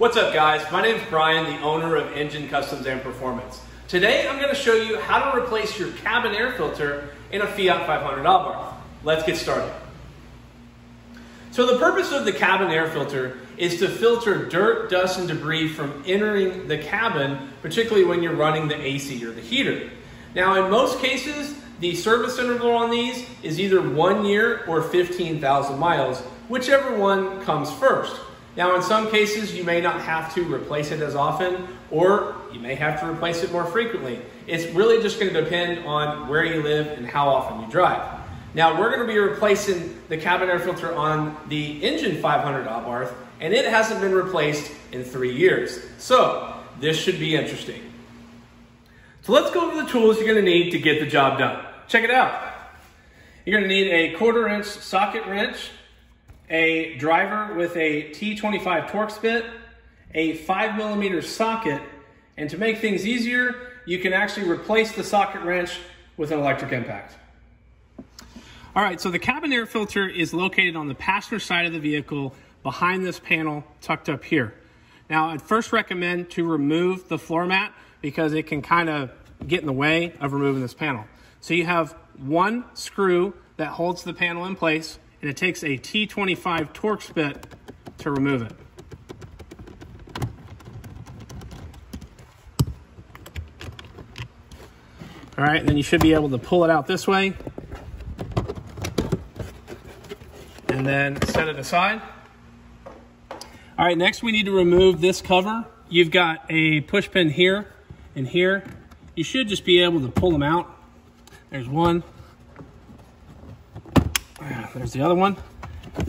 What's up guys? My name is Brian, the owner of NGEN Customs and Performance. Today I'm going to show you how to replace your cabin air filter in a Fiat 500 Abarth. Let's get started. So the purpose of the cabin air filter is to filter dirt, dust, and debris from entering the cabin, particularly when you're running the AC or the heater. Now in most cases, the service interval on these is either one year or 15,000 miles, whichever one comes first. Now, in some cases, you may not have to replace it as often, or you may have to replace it more frequently. It's really just going to depend on where you live and how often you drive. Now, we're going to be replacing the cabin air filter on the engine 500 Abarth, and it hasn't been replaced in three years. So, this should be interesting. So let's go over the tools you're going to need to get the job done. Check it out. You're going to need a quarter inch socket wrench, a driver with a T25 Torx bit, a five millimeter socket, and to make things easier, you can actually replace the socket wrench with an electric impact. All right, so the cabin air filter is located on the passenger side of the vehicle behind this panel tucked up here. Now, I'd first recommend to remove the floor mat because it can kind of get in the way of removing this panel. So you have one screw that holds the panel in place and it takes a T25 Torx bit to remove it. All right, then you should be able to pull it out this way and then set it aside. All right, next we need to remove this cover. You've got a push pin here and here. You should just be able to pull them out. There's one, there's the other one.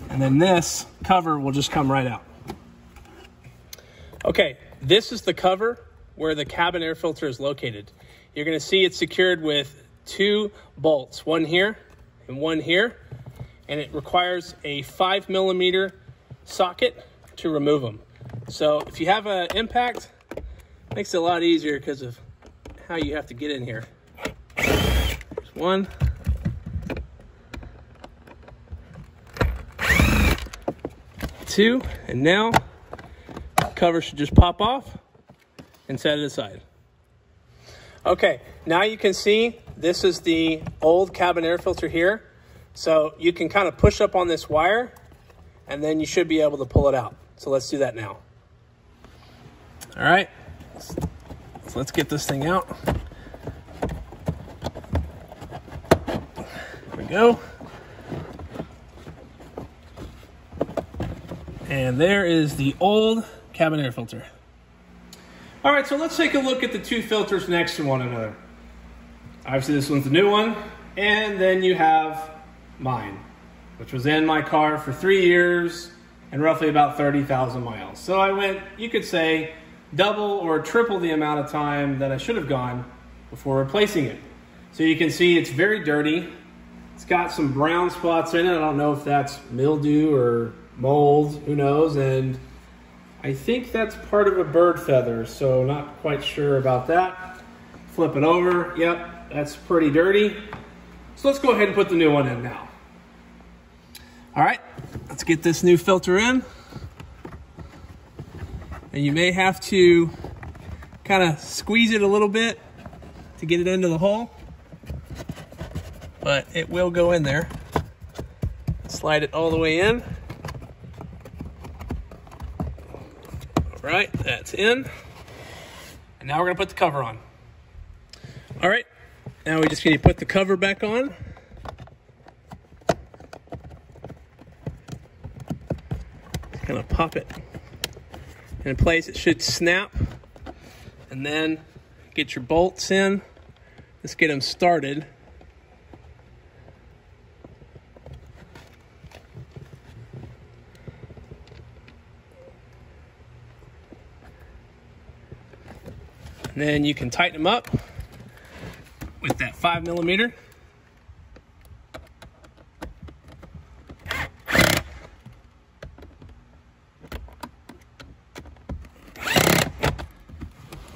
And then this cover will just come right out. Okay, this is the cover where the cabin air filter is located. You're gonna see it's secured with two bolts, one here and one here. And it requires a five millimeter socket to remove them. So if you have an impact, makes it a lot easier because of how you have to get in here. There's one, two, and now cover should just pop off and set it aside. Okay, now you can see this is the old cabin air filter here. So you can kind of push up on this wire and then you should be able to pull it out. So let's do that now. All right, so let's get this thing out. There we go. And there is the old cabin air filter. All right, so let's take a look at the two filters next to one another. Obviously this one's the new one, and then you have mine, which was in my car for three years and roughly about 30,000 miles. So I went, you could say, double or triple the amount of time that I should have gone before replacing it. So you can see it's very dirty. It's got some brown spots in it. I don't know if that's mildew or mold, who knows? And I think that's part of a bird feather, so not quite sure about that. Flip it over. Yep, that's pretty dirty. So let's go ahead and put the new one in now. All right, let's get this new filter in. And you may have to kind of squeeze it a little bit to get it into the hole, but it will go in there. Slide it all the way in. Right, that's in. And now we're gonna put the cover on. All right, now we just need to put the cover back on. Just gonna pop it in place. It should snap. And then get your bolts in. Let's get them started. And then you can tighten them up with that five millimeter.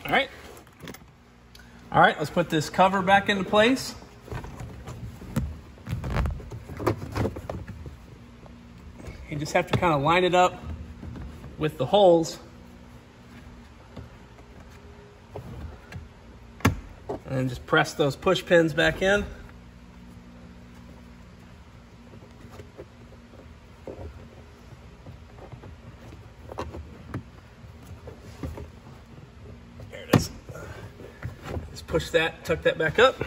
All right. All right, let's put this cover back into place. You just have to kind of line it up with the holes And just press those push pins back in. There it is. Just push that, tuck that back up.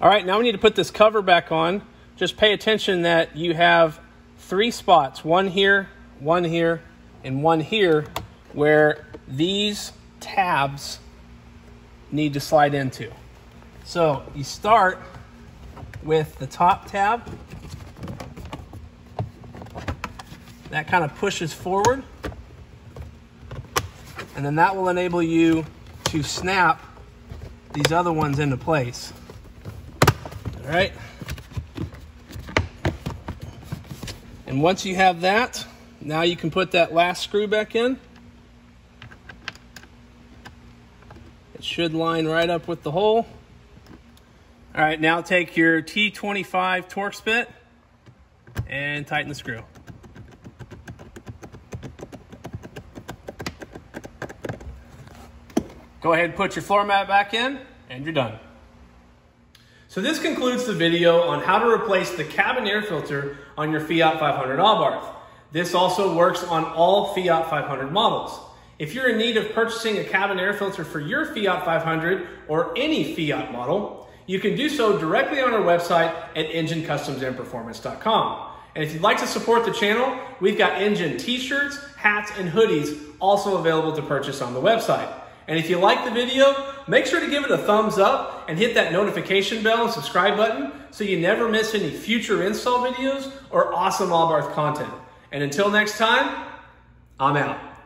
All right, now we need to put this cover back on. Just pay attention that you have three spots, one here, one here, and one here, where these tabs need to slide into. So you start with the top tab. That kind of pushes forward. And then that will enable you to snap these other ones into place. All right. And once you have that, now you can put that last screw back in. Should line right up with the hole. All right, now take your T25 Torx bit and tighten the screw. Go ahead and put your floor mat back in and you're done. So this concludes the video on how to replace the cabin air filter on your Fiat 500 Abarth. This also works on all Fiat 500 models. If you're in need of purchasing a cabin air filter for your Fiat 500 or any Fiat model, you can do so directly on our website at ngencustomsandperformance.com. And if you'd like to support the channel, we've got NGEN t-shirts, hats, and hoodies also available to purchase on the website. And if you like the video, make sure to give it a thumbs up and hit that notification bell and subscribe button so you never miss any future install videos or awesome Abarth content. And until next time, I'm out.